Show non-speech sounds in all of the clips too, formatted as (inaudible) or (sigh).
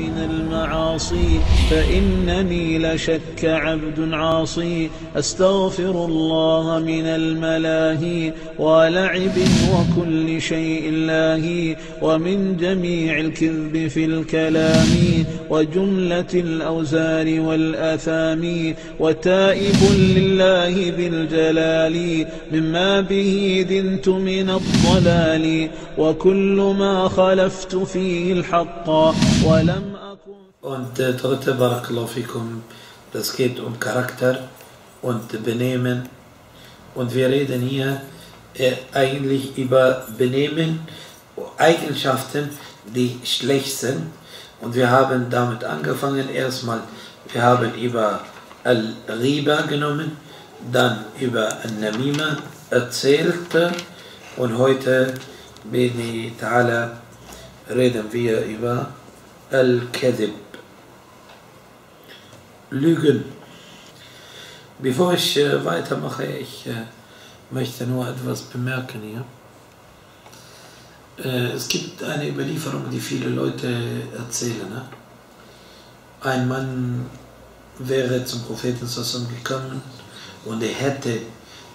من المعاصي فإنني لشك عبد عاصي. أستغفر الله من الملاهي ولعب وكل شيء لاهي. ومن جميع الكذب في الكلام وجملة الأوزار والآثام. وتائب لله بالجلال مما به دنت من الضلال. وكل ما خلفت فيه الحق ولم Und äh, dritte, Barakallahu das geht um Charakter und Benehmen. Und wir reden hier äh, eigentlich über Benehmen, Eigenschaften, die schlecht sind. Und wir haben damit angefangen, erstmal, wir haben über Al-Riba genommen, dann über Al-Namima erzählt und heute, Bini Ta'ala, reden wir über Al-Kadhib. Lügen. Bevor ich äh, weitermache, ich äh, möchte nur etwas bemerken hier. Äh, es gibt eine Überlieferung, die viele Leute erzählen. Ne? Ein Mann wäre zum Propheten Sassam gekommen und er hätte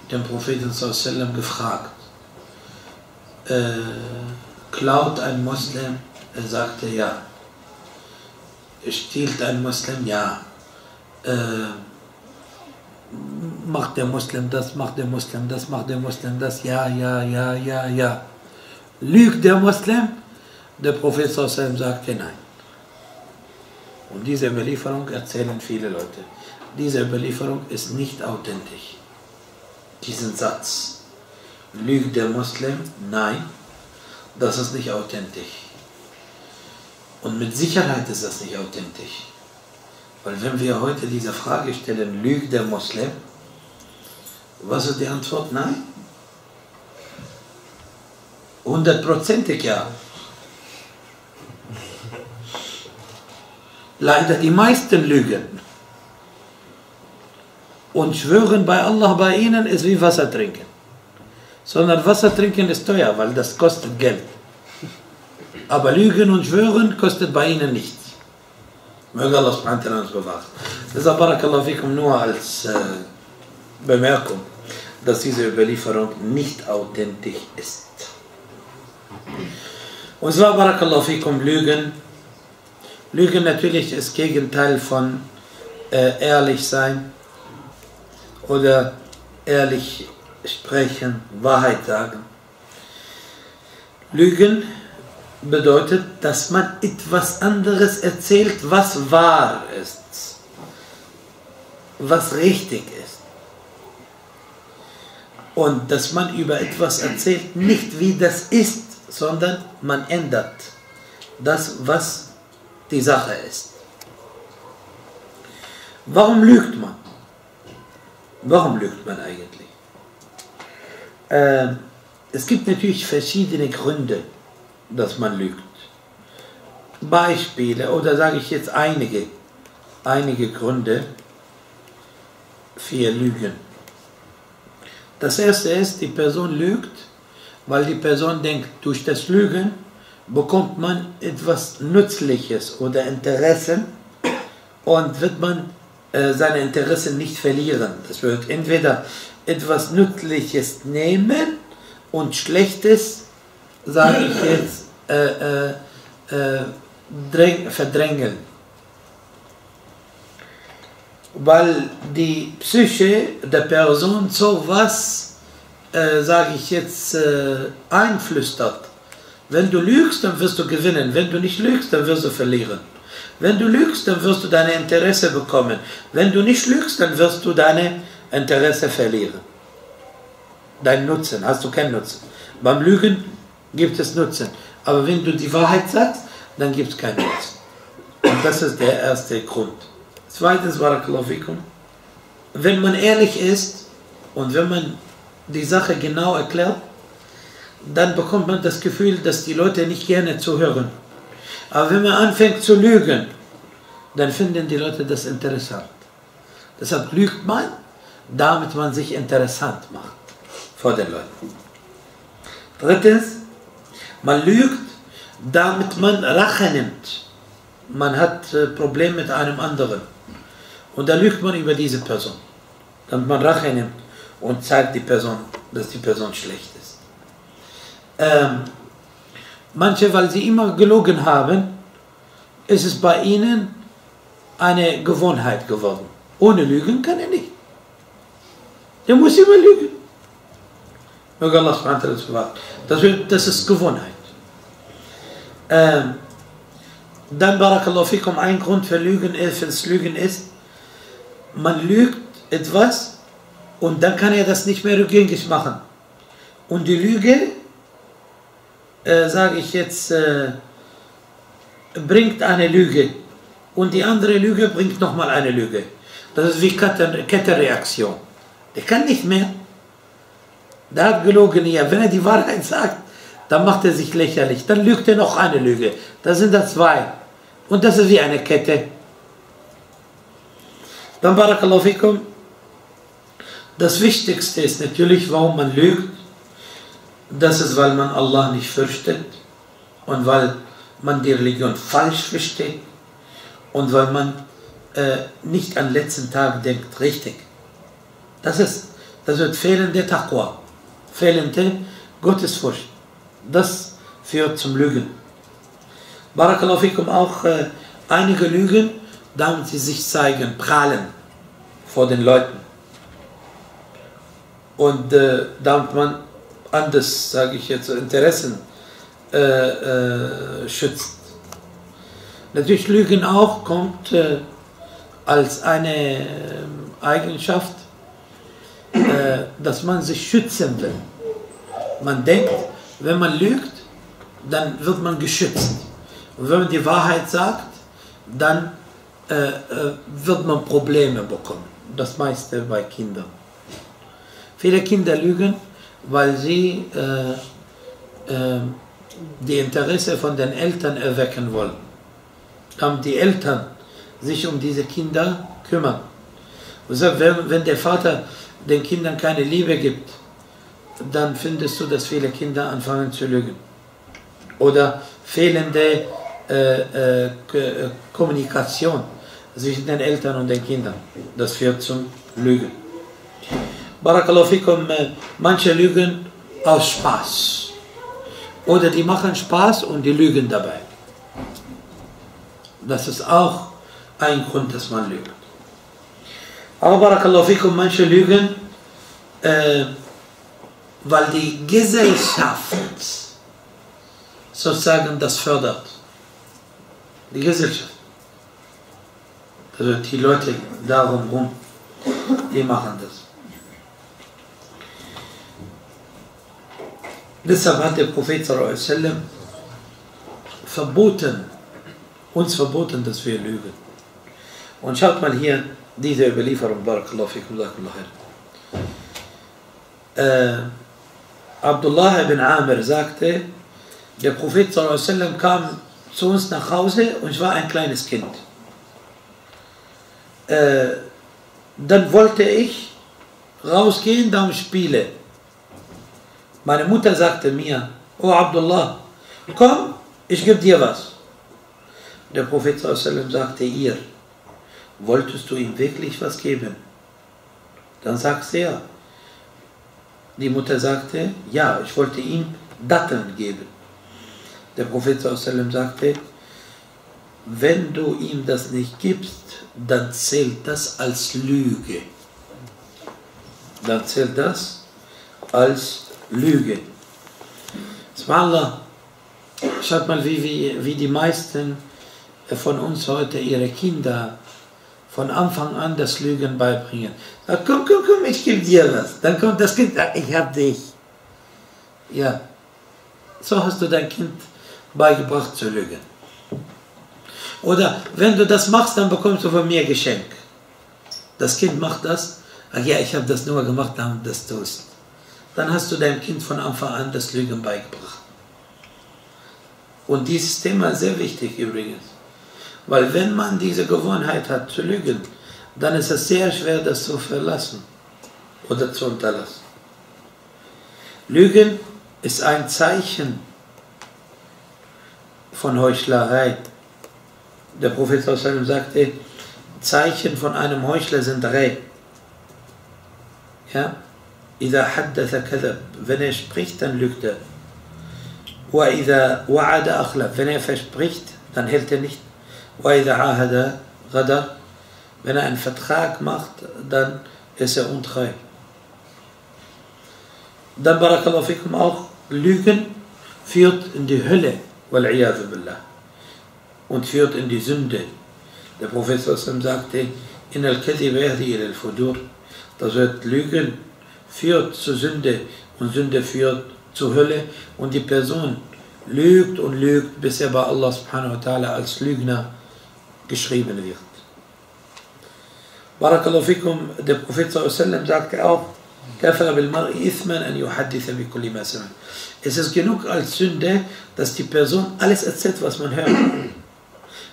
den Propheten Sassam gefragt, äh, klaut ein Muslim? Er sagte ja. Stiehlt ein Muslim? Ja. Äh, macht der Muslim das, macht der Muslim das, macht der Muslim das? Ja, ja, ja, ja, ja. Lügt der Muslim? Der Prophet Sallallahu sagte nein. Und diese Überlieferung erzählen viele Leute. Diese Überlieferung ist nicht authentisch. Diesen Satz, lügt der Muslim? Nein, das ist nicht authentisch. Und mit Sicherheit ist das nicht authentisch. Weil wenn wir heute diese Frage stellen, lügt der Muslim? Was ist die Antwort? Nein. Hundertprozentig ja. Leider die meisten lügen. Und schwören bei Allah bei ihnen ist wie Wasser trinken. Sondern Wasser trinken ist teuer, weil das kostet Geld. Aber Lügen und Schwören kostet bei ihnen nichts. Möge Allah subhanahu wa ta'ala uns bewahren. Deshalb barakallahu fikum nur als äh, Bemerkung, dass diese Überlieferung nicht authentisch ist. Und zwar barakallahu fikum Lügen. Lügen natürlich ist Gegenteil von äh, ehrlich sein oder ehrlich sprechen, Wahrheit sagen. Lügen bedeutet, dass man etwas anderes erzählt, was wahr ist, was richtig ist. Und dass man über etwas erzählt, nicht wie das ist, sondern man ändert das, was die Sache ist. Warum lügt man? Warum lügt man eigentlich? Äh, es gibt natürlich verschiedene Gründe, dass man lügt. Beispiele oder sage ich jetzt einige, einige Gründe für Lügen. Das erste ist, die Person lügt, weil die Person denkt, durch das Lügen bekommt man etwas Nützliches oder Interessen und wird man äh, seine Interessen nicht verlieren. Das wird entweder etwas Nützliches nehmen und Schlechtes, sage ich jetzt, äh, äh, dräng, verdrängen. Weil die Psyche der Person so was, äh, sage ich jetzt, äh, einflüstert. Wenn du lügst, dann wirst du gewinnen. Wenn du nicht lügst, dann wirst du verlieren. Wenn du lügst, dann wirst du deine Interesse bekommen. Wenn du nicht lügst, dann wirst du deine Interesse verlieren. Dein Nutzen, hast du keinen Nutzen. Beim Lügen gibt es Nutzen. Aber wenn du die Wahrheit sagst, dann gibt es keinen Nutzen. Und das ist der erste Grund. Zweitens, Barakallahu fikum, wenn man ehrlich ist und wenn man die Sache genau erklärt, dann bekommt man das Gefühl, dass die Leute nicht gerne zuhören. Aber wenn man anfängt zu lügen, dann finden die Leute das interessant. Deshalb lügt man, damit man sich interessant macht vor den Leuten. Drittens, man lügt, damit man Rache nimmt. man hat äh, Problem mit einem anderen. Und da lügt man über diese Person. Damit man Rache nimmt und zeigt die Person, dass die Person schlecht ist. Ähm, manche, weil sie immer gelogen haben, ist es bei ihnen eine Gewohnheit geworden. Ohne Lügen kann er nicht. Der muss immer lügen. Möge Allah das ist Gewohnheit. Ähm, dann, Barakallahu fikum, ein Grund für Lügen ist, fürs Lügen ist, man lügt etwas und dann kann er das nicht mehr rückgängig machen. Und die Lüge, äh, sage ich jetzt, äh, bringt eine Lüge und die andere Lüge bringt nochmal eine Lüge. Das ist wie Kettenreaktion. Der kann nicht mehr. Der hat gelogen hier. Wenn er die Wahrheit sagt, dann macht er sich lächerlich. Dann lügt er noch eine Lüge. Da sind da zwei. Und das ist wie eine Kette. Dann Barakallahu fikum. Das Wichtigste ist natürlich, warum man lügt. Das ist, weil man Allah nicht fürchtet und weil man die Religion falsch versteht und weil man äh, nicht an letzten Tag denkt, richtig. Das ist, das wird fehlende Taqwa, fehlende Gottesfurcht. Das führt zum Lügen. Barakallahu fikum auch äh, einige Lügen, damit sie sich zeigen, prahlen vor den Leuten. Und äh, damit man anders, sage ich jetzt, Interessen äh, äh, schützt. Natürlich Lügen auch kommt äh, als eine ähm, Eigenschaft, äh, dass man sich schützen will. Man denkt, wenn man lügt, dann wird man geschützt. Und wenn man die Wahrheit sagt, dann äh, wird man Probleme bekommen das meiste bei Kindern. Viele Kinder lügen, weil sie äh, äh, die Interesse von den Eltern erwecken wollen. Dann die Eltern sich um diese Kinder kümmern. Und wenn, wenn der Vater den Kindern keine Liebe gibt, dann findest du, dass viele Kinder anfangen zu lügen. Oder fehlende äh, äh, Kommunikation zwischen den Eltern und den Kindern. Das führt zum Lügen. Barakallahu fikum, äh, manche lügen aus Spaß. Oder die machen Spaß und die lügen dabei. Das ist auch ein Grund, dass man lügt. Aber Barakallahu fikum, manche lügen, äh, weil die Gesellschaft sozusagen das fördert. Die Gesellschaft. Also die Leute darum rum, die machen das. Deshalb hat der Prophet verboten, uns verboten, dass wir lügen. Und schaut mal hier diese Überlieferung, Barakallahu fikum, äh, Abdullah ibn Amr sagte, der Prophet sallam, kam zu uns nach Hause und ich war ein kleines Kind äh, dann wollte ich rausgehen, dann spiele. Meine Mutter sagte mir, oh Abdullah, komm, ich gebe dir was. Der Prophet sagte ihr, wolltest du ihm wirklich was geben? Dann sagt er, die Mutter sagte, ja, ich wollte ihm Datteln geben. Der Prophet sagte, wenn du ihm das nicht gibst, dann zählt das als Lüge. Dann zählt das als Lüge. Subhanallah, schaut mal, wie, wie, wie die meisten von uns heute ihre Kinder von Anfang an das Lügen beibringen. Sag, komm, komm, komm, ich gebe dir was. Dann kommt das Kind, ich hab dich. Ja, so hast du dein Kind beigebracht zu lügen. Oder wenn du das machst, dann bekommst du von mir Geschenk. Das Kind macht das. Ach ja, ich habe das nur gemacht, damit das tust. Dann hast du deinem Kind von Anfang an das Lügen beigebracht. Und dieses Thema ist sehr wichtig übrigens. Weil wenn man diese Gewohnheit hat zu lügen, dann ist es sehr schwer, das zu verlassen oder zu unterlassen. Lügen ist ein Zeichen von Heuchlerei. Der Prophet sagte, Zeichen von einem Heuchler sind drei. Ja? Wenn er spricht, dann lügt er. Wenn er verspricht, dann hält er nicht وإذا عاهد غدر, wenn er einen Vertrag macht, dann ist er untreu. Dann Barakallahu fikum auch, Lügen führt in die Hölle, والعياذ billah, und führt in die Sünde. Der Prophet sagte, in al-Kadhib yahdi ila al-Fudur, das wird Lügen führt zur Sünde und Sünde führt zur Hölle und die Person lügt und lügt, bis er bei Allah subhanahu wa ta'ala als Lügner geschrieben wird. Barakallahu der Prophet sagte auch, es ist genug als Sünde, dass die Person alles erzählt, was man hört.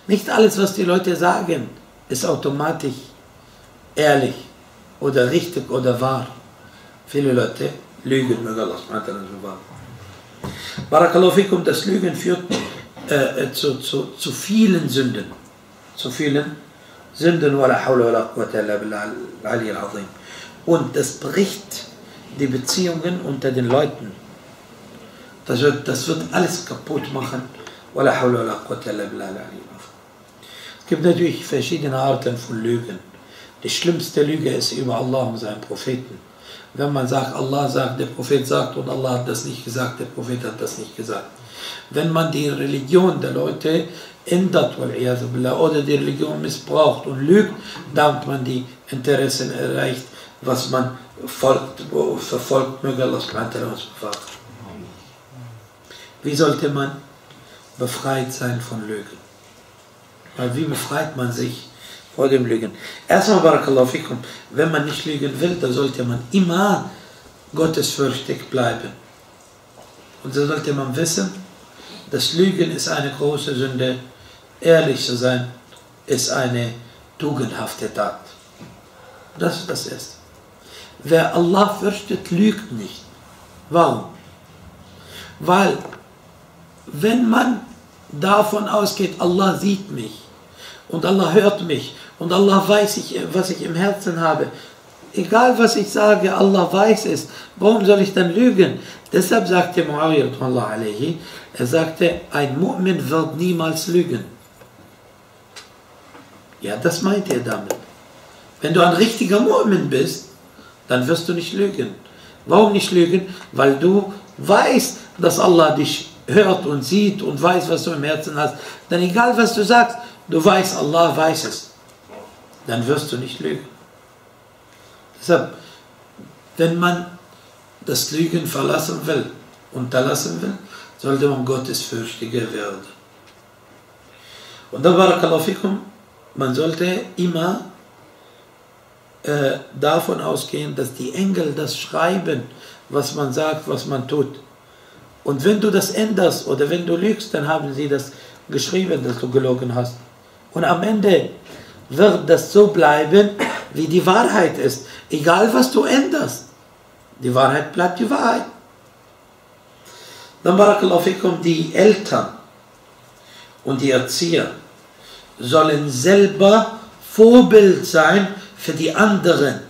Nicht alles, was die Leute sagen, ist automatisch ehrlich oder richtig oder wahr. Viele Leute lügen, möge Allah bewahren. Barakallahu fikum, das Lügen führt äh, äh, zu, zu, zu vielen Sünden. Zu vielen Sünden. Und das bricht die Beziehungen unter den Leuten. Das wird, das wird alles kaputt machen. Es gibt natürlich verschiedene Arten von Lügen. Die schlimmste Lüge ist über Allah und seinen Propheten. Wenn man sagt, Allah sagt, der Prophet sagt und Allah hat das nicht gesagt, der Prophet hat das nicht gesagt. Wenn man die Religion der Leute ändert oder die Religion missbraucht und lügt, damit man die Interessen erreicht, was man folgt, verfolgt, möge Allah uns bewahrt. Wie sollte man befreit sein von Lügen? Weil wie befreit man sich vor dem Lügen. Erstmal, Barakallahu fikum, wenn man nicht lügen will, dann sollte man immer gottesfürchtig bleiben. Und so sollte man wissen, dass Lügen ist eine große Sünde, ehrlich zu sein ist eine tugendhafte Tat. Das ist das Erste. Wer Allah fürchtet, lügt nicht. Warum? Weil, wenn man davon ausgeht, Allah sieht mich und Allah hört mich und Allah weiß, ich, was ich im Herzen habe. Egal was ich sage, Allah weiß es. Warum soll ich dann lügen? Deshalb sagte Muawiyah, er sagte, ein Mu'min wird niemals lügen. Ja, das meint er damit. Wenn du ein richtiger Mu'min bist, dann wirst du nicht lügen. Warum nicht lügen? Weil du weißt, dass Allah dich hört und sieht und weiß, was du im Herzen hast. Dann egal, was du sagst, du weißt, Allah weiß es dann wirst du nicht lügen. Deshalb, wenn man das Lügen verlassen will, unterlassen will, sollte man gottesfürchtiger werden. Und dann, Barakallahu fikum, man sollte immer äh, davon ausgehen, dass die Engel das schreiben, was man sagt, was man tut. Und wenn du das änderst oder wenn du lügst, dann haben sie das geschrieben, dass du gelogen hast. Und am Ende wird das so bleiben, wie die Wahrheit ist. Egal was du änderst. Die Wahrheit bleibt die Wahrheit. Dann Barakallahu die Eltern und die Erzieher sollen selber Vorbild sein für die anderen,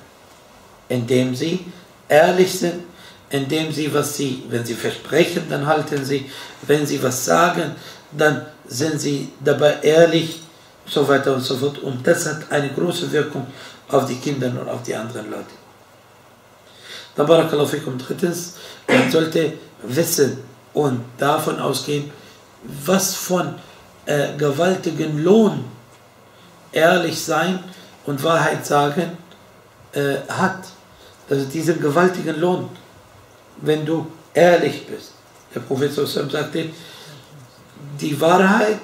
indem sie ehrlich sind, indem sie, was sie, wenn sie versprechen, dann halten sie, wenn sie was sagen, dann sind sie dabei ehrlich so weiter und so fort. Und das hat eine große Wirkung auf die Kinder und auf die anderen Leute. Dann Barakallahu fikum. Drittens, man sollte wissen und davon ausgehen, was von äh, gewaltigen Lohn ehrlich sein und Wahrheit sagen äh, hat. Also diesen gewaltigen Lohn, wenn du ehrlich bist. Der Prophet sagte, die Wahrheit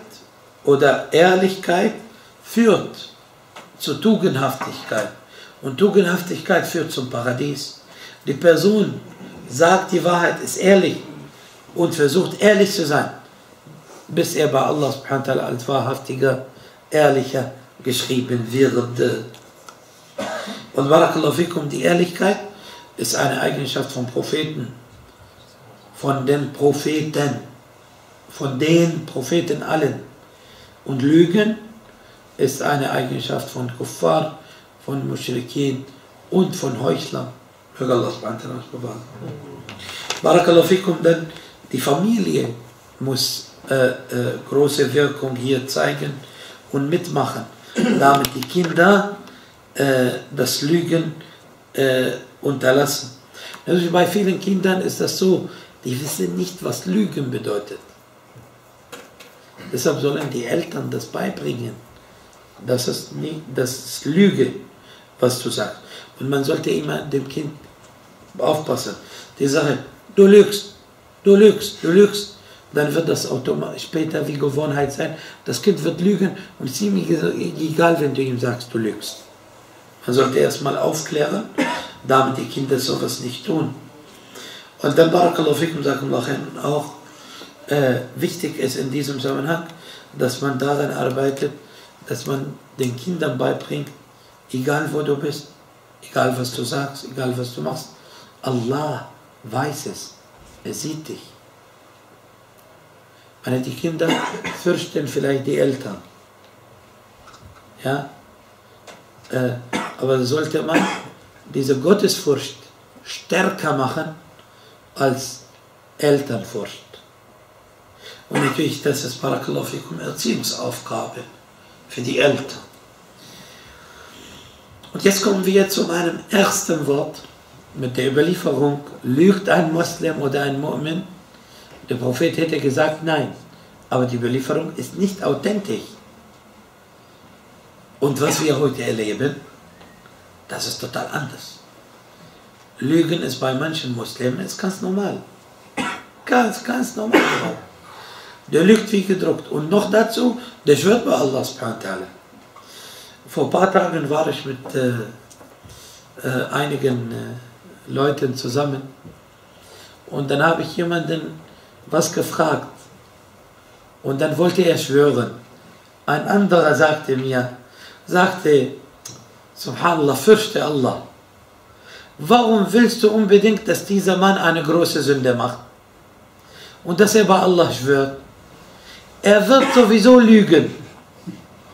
oder Ehrlichkeit führt zur Tugendhaftigkeit. Und Tugendhaftigkeit führt zum Paradies. Die Person sagt die Wahrheit, ist ehrlich und versucht ehrlich zu sein, bis er bei Allah subhanahu als wahrhaftiger, ehrlicher geschrieben wird. Und Barakallahu fikum, die Ehrlichkeit ist eine Eigenschaft von Propheten, von den Propheten, von den Propheten allen. Und Lügen ist eine Eigenschaft von Kuffar, von Mushrikin und von Heuchlern. Möge Allah subhanahu bewahren. Barakallahu fikum, denn die Familie muss äh, äh, große Wirkung hier zeigen und mitmachen, (coughs) damit die Kinder äh, das Lügen äh, unterlassen. Also bei vielen Kindern ist das so, die wissen nicht, was Lügen bedeutet. Deshalb sollen die Eltern das beibringen. Das ist, nicht, das ist Lüge, was du sagst. Und man sollte immer dem Kind aufpassen. Die Sache, du lügst, du lügst, du lügst. Dann wird das automatisch später wie Gewohnheit sein. Das Kind wird lügen und es ist ihm egal, wenn du ihm sagst, du lügst. Man sollte erstmal aufklären, damit die Kinder sowas nicht tun. Und dann, Barakallahu fikum, sagen auch, äh, wichtig ist in diesem Zusammenhang, dass man daran arbeitet, dass man den Kindern beibringt, egal wo du bist, egal was du sagst, egal was du machst, Allah weiß es, er sieht dich. Meine, die Kinder (coughs) fürchten vielleicht die Eltern. Ja? Äh, aber sollte man diese Gottesfurcht stärker machen als Elternfurcht. Und natürlich, das ist Barakallahu fikum Erziehungsaufgabe für die Eltern. Und jetzt kommen wir zu meinem ersten Wort mit der Überlieferung. Lügt ein Moslem oder ein Mu'min? Der Prophet hätte gesagt, nein. Aber die Überlieferung ist nicht authentisch. Und was wir heute erleben, das ist total anders. Lügen ist bei manchen Muslimen ist ganz normal. Ganz, ganz normal. Der lügt wie gedruckt. Und noch dazu, der schwört bei Allah subhanahu Vor ein paar Tagen war ich mit äh, äh, einigen äh, Leuten zusammen und dann habe ich jemanden was gefragt und dann wollte er schwören. Ein anderer sagte mir, sagte, Subhanallah, fürchte Allah. Warum willst du unbedingt, dass dieser Mann eine große Sünde macht? Und dass er bei Allah schwört? Er wird sowieso lügen,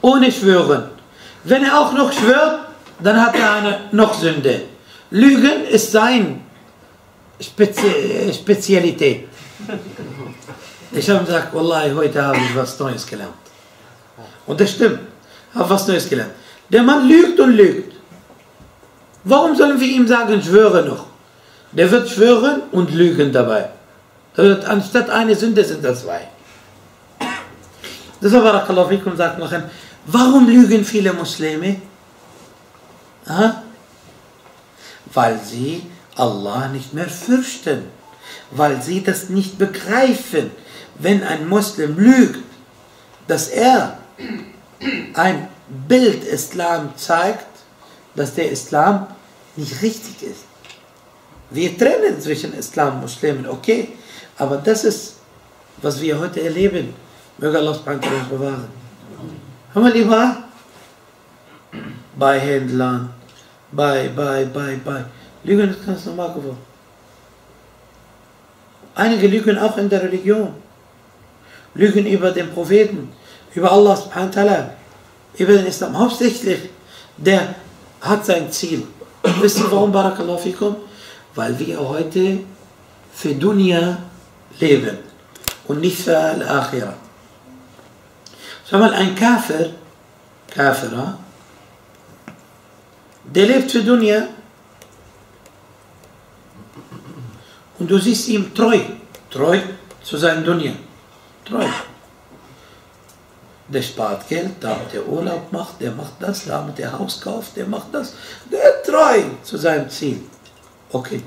ohne schwören. Wenn er auch noch schwört, dann hat er eine noch Sünde. Lügen ist sein Spezi Spezialität. Ich habe gesagt, Wallahi, heute habe ich was Neues gelernt. Und das stimmt, habe was Neues gelernt. Der Mann lügt und lügt. Warum sollen wir ihm sagen, schwöre noch? Der wird schwören und lügen dabei. Anstatt eine Sünde sind das zwei. Das war fikum, sagt noch ein, warum lügen viele Muslime? Aha. Weil sie Allah nicht mehr fürchten, weil sie das nicht begreifen. Wenn ein Muslim lügt, dass er ein Bild Islam zeigt, dass der Islam nicht richtig ist. Wir trennen zwischen Islam und Muslimen, okay, aber das ist, was wir heute erleben. Möge Allah uns bewahren. Haben wir lieber bei Händlern, bei, bei, bei, bei. Lügen ist ganz normal geworden. Einige lügen auch in der Religion. Lügen über den Propheten, über Allah subhanahu wa ta'ala, über den Islam. Hauptsächlich, der hat sein Ziel. Wisst ihr warum, Barakallahu fikum? Weil wir heute für Dunya leben und nicht für Al-Akhirah. Mal, ein Kafir, Kafira, der lebt für Dunya und du siehst ihm treu, treu zu seinem Dunya, treu. Der spart Geld, damit er Urlaub macht, der macht das, damit er Haus kauft, der macht das. Der ist treu zu seinem Ziel. Okay,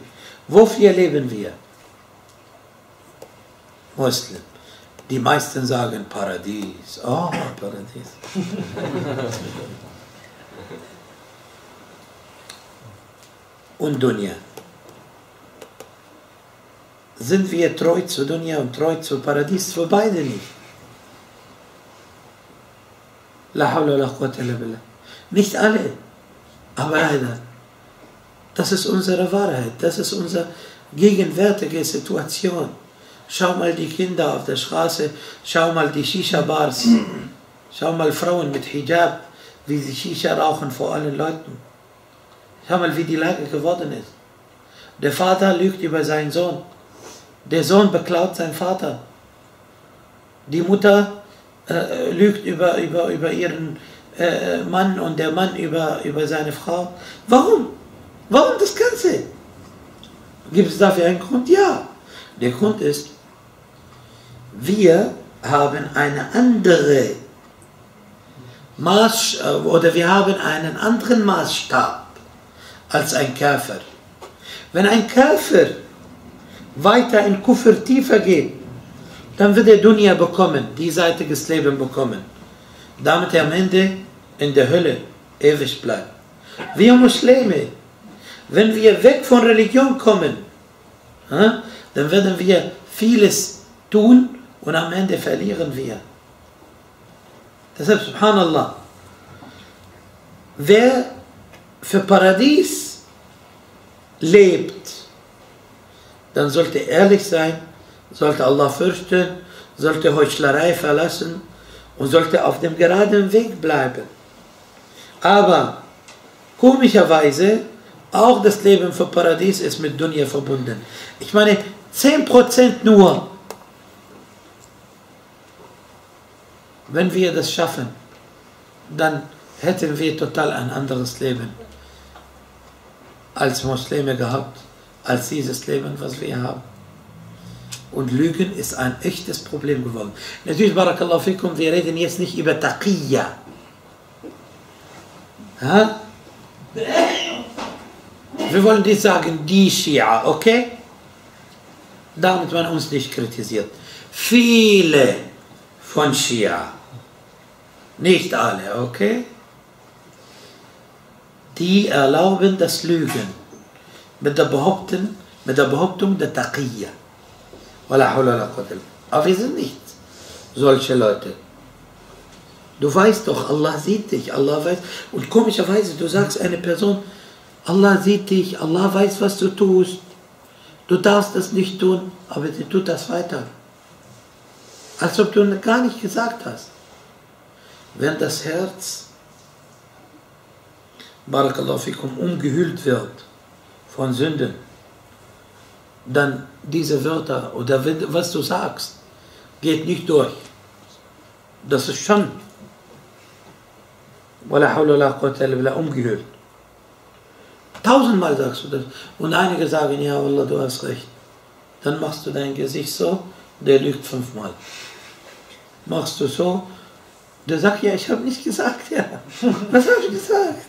wofür leben wir? Muslim. Die meisten sagen Paradies. Oh, Paradies. und Dunya. Sind wir treu zu Dunya und treu zu Paradies? Für beide nicht. La hawla la quwwata illa billah. Nicht alle, aber leider. Das ist unsere Wahrheit, das ist unsere gegenwärtige Situation. Schau mal die Kinder auf der Straße, schau mal die Shisha-Bars, schau mal Frauen mit Hijab, wie sie Shisha rauchen vor allen Leuten. Schau mal, wie die Lage geworden ist. Der Vater lügt über seinen Sohn. Der Sohn beklaut seinen Vater. Die Mutter äh, lügt über, über, über ihren äh, Mann und der Mann über, über seine Frau. Warum? Warum das Ganze? Gibt es dafür einen Grund? Ja. Der Grund ist, wir haben eine andere Maß oder wir haben einen anderen Maßstab als ein Käfer. Wenn ein Käfer weiter in Kuffer tiefer geht, dann wird er Dunya bekommen, diesseitiges Leben bekommen, damit er am Ende in der Hölle ewig bleibt. Wir Muslime, wenn wir weg von Religion kommen, dann werden wir vieles tun und am Ende verlieren wir. Deshalb, subhanallah, wer für Paradies lebt, dann sollte ehrlich sein, sollte Allah fürchten, sollte Heuchlerei verlassen und sollte auf dem geraden Weg bleiben. Aber komischerweise, auch das Leben für Paradies ist mit Dunya verbunden. Ich meine, 10% nur Wenn wir das schaffen, dann hätten wir total ein anderes Leben als Muslime gehabt, als dieses Leben, was wir haben. Und Lügen ist ein echtes Problem geworden. Natürlich, Barakallahu fikum, wir reden jetzt nicht über Taqiyya. Ha? Wir wollen nicht sagen, die Schia, okay? Damit man uns nicht kritisiert. Viele von Schia nicht alle, okay? Die erlauben das Lügen mit der Behauptung, mit der Behauptung der Taqiyya. Aber wir sind nicht solche Leute. Du weißt doch, Allah sieht dich, Allah weiß. Und komischerweise, du sagst eine Person, Allah sieht dich, Allah weiß, was du tust. Du darfst das nicht tun, aber sie tut das weiter. Als ob du gar nicht gesagt hast wenn das Herz, Barakallahu fikum, umgehüllt wird von Sünden, dann diese Wörter oder was du sagst, geht nicht durch. Das ist schon umgehüllt. Tausendmal sagst du das. Und einige sagen, ja, Allah, du hast recht. Dann machst du dein Gesicht so, der lügt fünfmal. Machst du so, der sagt, ja, ich habe nicht gesagt, ja. Was habe ich gesagt?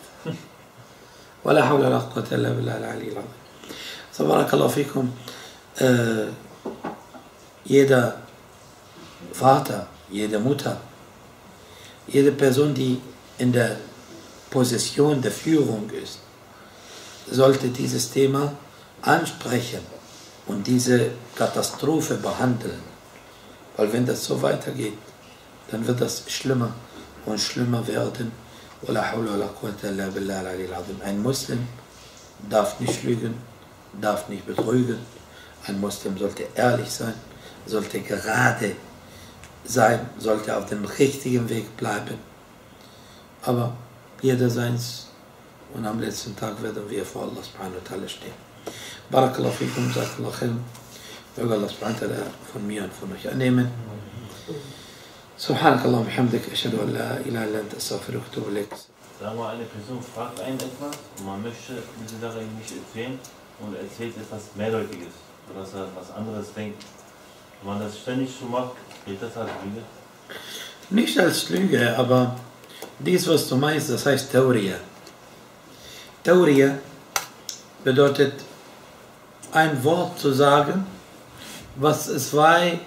ولا حول ولا قوة إلا بالله العلي العظيم. So, barakallahu fikum. Äh, jeder Vater, jede Mutter, jede Person, die in der Position der Führung ist, sollte dieses Thema ansprechen und diese Katastrophe behandeln. Weil wenn das so weitergeht, dann wird das schlimmer und schlimmer werden. Ein Muslim darf nicht lügen, darf nicht betrügen. Ein Muslim sollte ehrlich sein, sollte gerade sein, sollte auf dem richtigen Weg bleiben. Aber jeder seins und am letzten Tag werden wir vor Allah subhanahu wa ta'ala stehen. Barakallahu fikum, Sakallahu khairum. Möge Allah subhanahu wa ta'ala von mir und von euch annehmen. سبحانك اللهم وبحمدك أشهد أن لا إله إلا أنت أستغفرك وأتوب إليك. Sagen wir, eine Person fragt einen etwas und man möchte diese Sache nicht erzählen und erzählt etwas Mehrdeutiges, sodass er was anderes denkt. Wenn man das ständig so macht, geht das als Lüge? Nicht als Lüge, aber dies, was du meinst, das heißt Theorie. Theorie bedeutet, ein Wort zu sagen, was zwei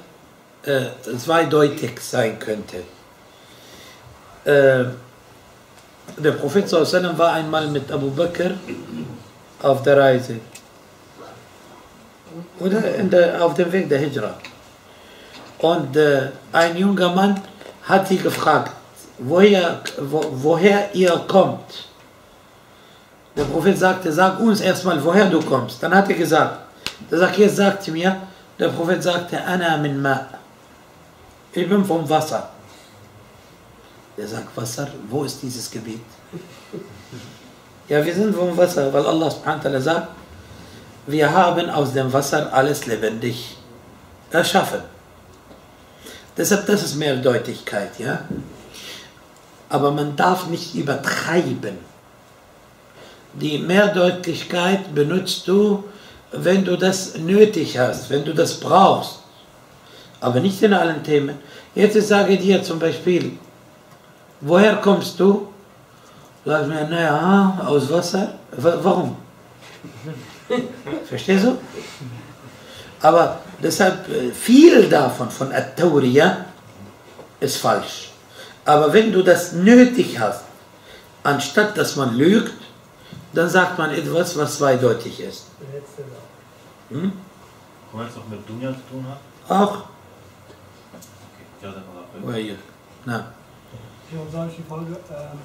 äh, zweideutig sein könnte. Äh, der Prophet sallam war einmal mit Abu Bakr auf der Reise. Oder der, auf dem Weg der Hijra. Und äh, ein junger Mann hat sie gefragt, woher, wo, woher ihr kommt. Der Prophet sagte, sag uns erstmal, woher du kommst. Dann hat er gesagt, der sagt, jetzt sagt sie mir, der Prophet sagte, Anna min Ma' ich bin vom Wasser. Der sagt, Wasser, wo ist dieses Gebiet? (laughs) Ja, wir sind vom Wasser, weil Allah subhanahu sagt, wir haben aus dem Wasser alles lebendig erschaffen. Deshalb, das ist Mehrdeutigkeit, ja. Aber man darf nicht übertreiben. Die Mehrdeutigkeit benutzt du, wenn du das nötig hast, wenn du das brauchst. Aber nicht in allen Themen. Jetzt sage ich dir zum Beispiel, woher kommst du? Sag mir, naja, aus Wasser. Warum? Verstehst du? Aber deshalb äh, viel davon, von At-Tawriya, ist falsch. Aber wenn du das nötig hast, anstatt dass man lügt, dann sagt man etwas, was zweideutig ist. Hm? Und es auch mit Dunja zu tun hat? Auch. Okay. Ja, dann mal ab. Na. Hier und sage ich die Folge, ähm,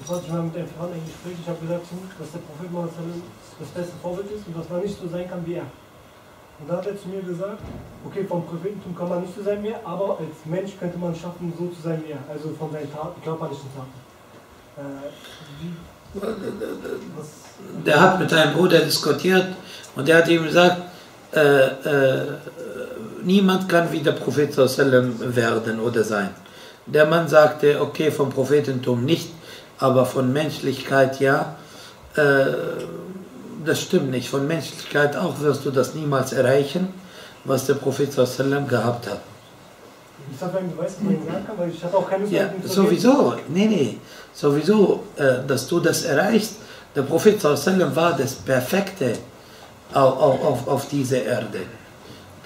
das hatte ich mal mit einem Freund ein Gespräch, ich habe gesagt, dass der Prophet Mohammed das beste Vorbild ist und dass man nicht so sein kann wie er. Und da hat er zu mir gesagt, okay, vom Prophetentum kann man nicht so sein wie er, aber als Mensch könnte man schaffen, so zu sein wie er, also von seinen Taten, körperlichen Taten. Äh, wie, der hat mit einem Bruder diskutiert und der hat ihm gesagt, äh, äh, niemand kann wie der Prophet werden oder sein. Der Mann sagte, okay, vom Prophetentum nicht, aber von Menschlichkeit ja. Äh, das stimmt nicht. Von Menschlichkeit auch wirst du das niemals erreichen, was der Prophet gehabt hat. Ich weißt, was man sagen weil ich hatte auch keine ja, sowieso, nee, nee, sowieso, äh, dass du das erreichst. Der Prophet war das perfekte auf, auf, auf dieser Erde.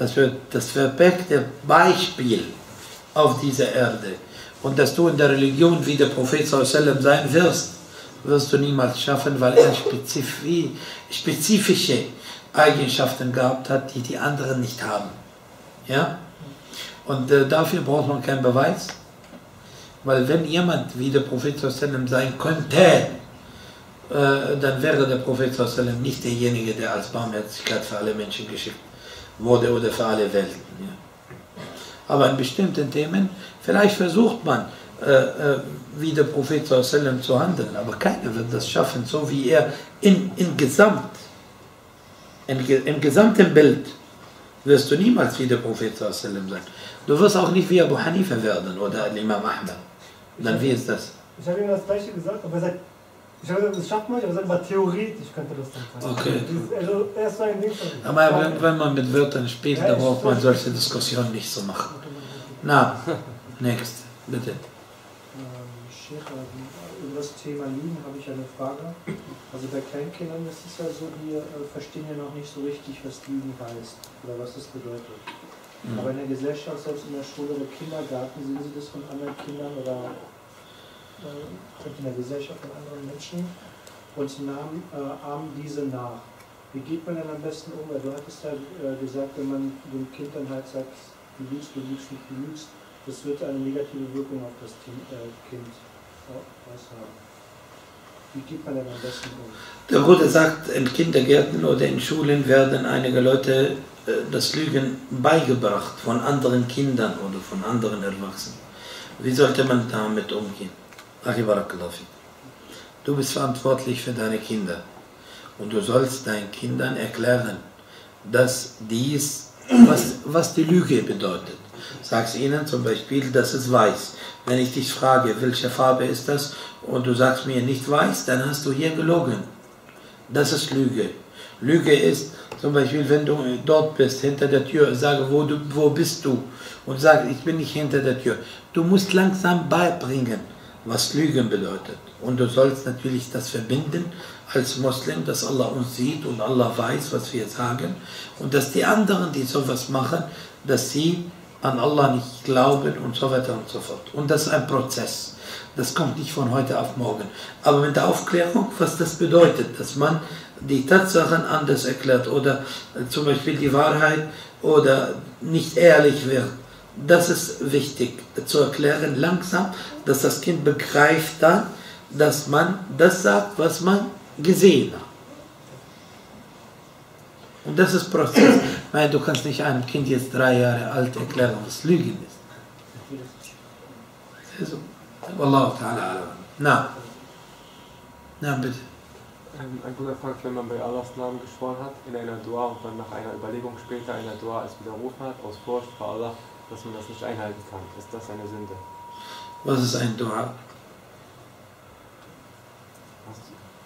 Das wird das perfekte Beispiel auf dieser Erde. Und dass du in der Religion wie der Prophet sein wirst, wirst du niemals schaffen, weil er spezifische Eigenschaften gehabt hat, die die anderen nicht haben. Ja? Und äh, dafür braucht man keinen Beweis, weil wenn jemand wie der Prophet sein könnte, äh, dann wäre der Prophet nicht derjenige, der als Barmherzigkeit für alle Menschen geschickt wurde oder für alle Welten. Ja. Aber in bestimmten Themen, vielleicht versucht man, äh, äh, wie der Prophet zu handeln, aber keiner wird das schaffen, so wie er in, in Gesamt, in, im gesamten Bild wirst du niemals wie der Prophet sein. Du wirst auch nicht wie Abu Hanifa werden oder Imam Ahmed. Dann wie ist das? Ich habe ihm das gleiche gesagt, aber er sagt, ich habe gesagt, das schafft man nicht, aber, aber theoretisch könnte das dann sein. Okay. Also er ist so ein Ding Aber wenn, wenn man mit Wörtern spielt, ja, dann braucht man solche Diskussionen nicht so machen. Na, next, bitte. Sheikh, ähm, über das Thema Lügen habe ich eine Frage. Also bei Kleinkindern ist es ja so, die äh, verstehen ja noch nicht so richtig, was Lügen heißt oder was das bedeutet. Mhm. Aber in der Gesellschaft, selbst in der Schule oder Kindergarten, sehen sie das von anderen Kindern oder äh, in der Gesellschaft von anderen Menschen und nahmen, äh, ahmen diese nach. Wie geht man denn am besten um? Weil du hattest ja äh, gesagt, wenn man dem Kind dann halt sagt, du lügst, du lügst nicht, du lügst, das wird eine negative Wirkung auf das äh, Kind aushaben. Wie geht man denn am besten um? Der Bruder sagt, in Kindergärten oder in Schulen werden einige Leute äh, das Lügen beigebracht von anderen Kindern oder von anderen Erwachsenen. Wie sollte man damit umgehen? Du bist verantwortlich für deine Kinder und du sollst deinen Kindern erklären, dass dies, was, was die Lüge bedeutet. Sagst ihnen zum Beispiel, dass es weiß. Wenn ich dich frage, welche Farbe ist das, und du sagst mir nicht weiß, dann hast du hier gelogen. Das ist Lüge. Lüge ist zum Beispiel, wenn du dort bist, hinter der Tür, sage, wo, du, wo bist du? Und sage, ich bin nicht hinter der Tür. Du musst langsam beibringen, was Lügen bedeutet. Und du sollst natürlich das verbinden als Muslim, dass Allah uns sieht und Allah weiß, was wir sagen. Und dass die anderen, die sowas machen, dass sie an Allah nicht glauben und so weiter und so fort. Und das ist ein Prozess. Das kommt nicht von heute auf morgen. Aber mit der Aufklärung, was das bedeutet, dass man die Tatsachen anders erklärt oder zum Beispiel die Wahrheit oder nicht ehrlich wird, das ist wichtig zu erklären langsam, dass das Kind begreift dann, dass man das sagt, was man gesehen hat. Und das ist Prozess. Weil du kannst nicht einem Kind jetzt drei Jahre alt erklären, was Lügen ist. Also, Wallahu ta'ala. Na. Na, bitte. Ähm, ein Bruder fragt, wenn man bei Allahs Namen geschworen hat, in einer Dua und dann nach einer Überlegung später einer Dua es widerrufen hat, aus Furcht vor Allah, dass man das nicht einhalten kann. Ist das eine Sünde? Was ist ein Dua? Hast,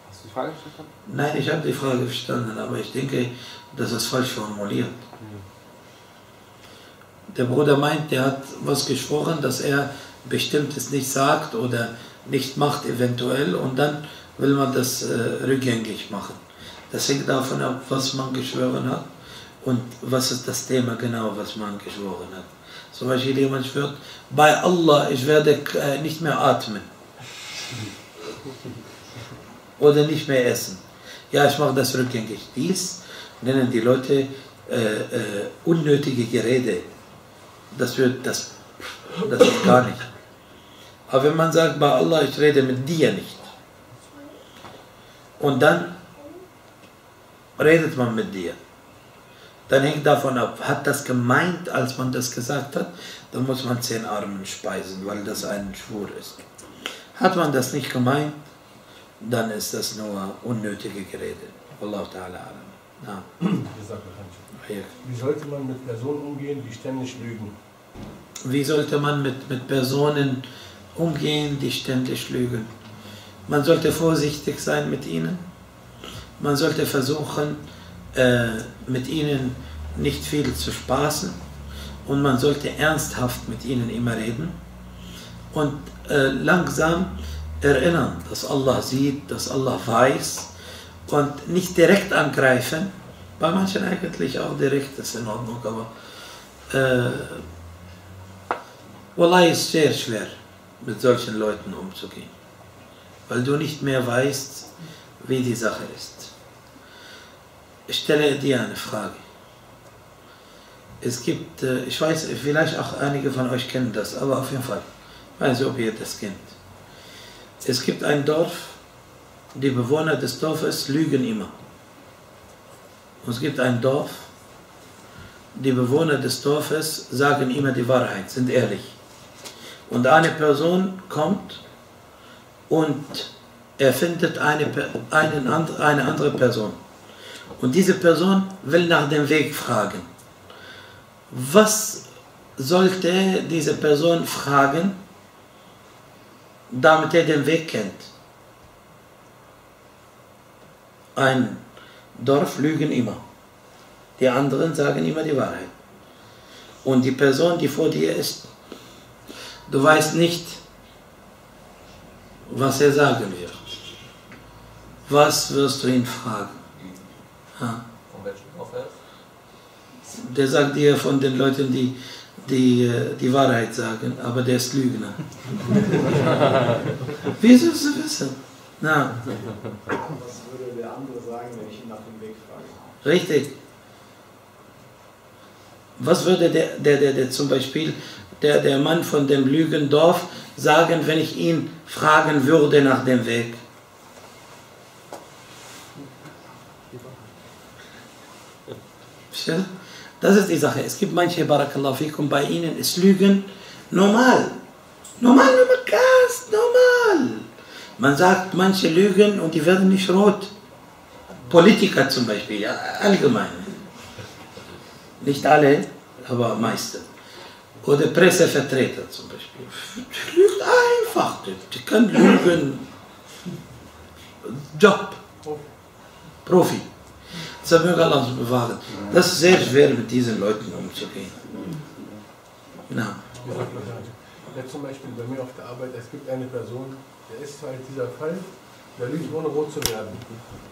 hast du die Frage gestellt? Nein, ich habe die Frage verstanden, aber ich denke, das ist falsch formuliert. Der Bruder meint, der hat was geschworen, dass er bestimmtes nicht sagt oder nicht macht eventuell und dann will man das äh, rückgängig machen. Das hängt davon ab, was man geschworen hat und was ist das Thema genau, was man geschworen hat. Zum Beispiel jemand schwört, bei Allah, ich werde äh, nicht mehr atmen. Oder nicht mehr essen. Ja, ich mache das rückgängig. Dies nennen die Leute äh, äh, unnötige Gerede. Das wird, das, das ist gar nicht. Aber wenn man sagt, bei Allah, ich rede mit dir nicht. Und dann redet man mit dir. Dann hängt davon ab, hat das gemeint, als man das gesagt hat, dann muss man zehn Armen speisen, weil das ein Schwur ist. Hat man das nicht gemeint, dann ist das nur unnötige Gerede. Wallahu ta'ala alam. Ja. Wie sollte man mit Personen umgehen, die ständig lügen? Wie sollte man mit, mit Personen umgehen, die ständig lügen? Man sollte vorsichtig sein mit ihnen. Man sollte versuchen, äh, mit ihnen nicht viel zu spaßen. Und man sollte ernsthaft mit ihnen immer reden. Und äh, langsam erinnern, dass Allah sieht, dass Allah weiß. Und nicht direkt angreifen. Bei manchen eigentlich auch direkt ist in Ordnung, aber äh, Wallahi ist sehr schwer, mit solchen Leuten umzugehen. Weil du nicht mehr weißt, wie die Sache ist. Ich stelle dir eine Frage. Es gibt, äh, ich weiß, vielleicht auch einige von euch kennen das, aber auf jeden Fall, ich weiß nicht, ob ihr das kennt. Es gibt ein Dorf, die Bewohner des Dorfes lügen immer. Und es gibt ein Dorf, die Bewohner des Dorfes sagen immer die Wahrheit, sind ehrlich. Und eine Person kommt und er findet eine, eine andere Person. Und diese Person will nach dem Weg fragen. Was sollte diese Person fragen, damit er den Weg kennt? Ein Dorf lügen immer. Die anderen sagen immer die Wahrheit. Und die Person, die vor dir ist, du weißt nicht, was er sagen wird. Was wirst du ihn fragen? Ja. Von welchem ist? Der sagt dir von den Leuten, die die, äh, die Wahrheit sagen, aber der ist Lügner. (laughs) Wie sollst du wissen? Na. Was würde der andere sagen, wenn ich ihn nach dem Weg frage? Richtig. Was würde der, der, der, der zum Beispiel, der, der Mann von dem Lügendorf sagen, wenn ich ihn fragen würde nach dem Weg? Das ist die Sache. Es gibt manche, Barakallahu fikum, bei ihnen ist Lügen normal. Normal, normal, ganz normal. Man sagt, manche lügen und die werden nicht rot. Politiker zum Beispiel, ja, allgemein. Nicht alle, aber meiste. Oder Pressevertreter zum Beispiel. Die lügt einfach, die, kann lügen. Job. Profi. Das möge Allah uns bewahren. Das ist sehr schwer, mit diesen Leuten umzugehen. Ja. Ja, zum Beispiel bei mir auf der Arbeit, es gibt eine Person, der ist halt dieser Fall, der lügt ohne rot zu werden.